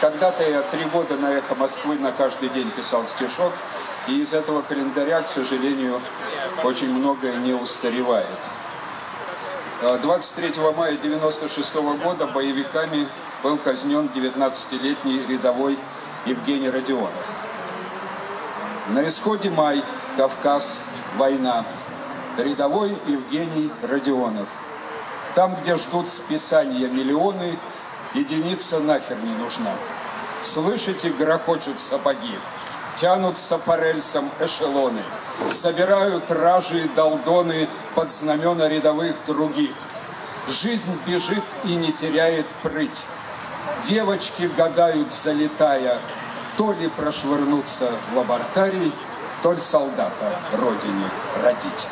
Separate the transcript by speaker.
Speaker 1: Когда-то я три года на «Эхо Москвы» на каждый день писал стишок, и из этого календаря, к сожалению, очень многое не устаревает. 23 мая 1996 года боевиками был казнен 19-летний рядовой Евгений Родионов. На исходе май, Кавказ, война. Рядовой Евгений Родионов. Там, где ждут списания миллионы, единица нахер не нужна. Слышите, грохочут сапоги, тянутся по рельсам эшелоны, собирают ражи и долдоны под знамена рядовых других. Жизнь бежит и не теряет прыть. Девочки гадают, залетая, то ли прошвырнуться в лабортарий, то ли солдата родине родить.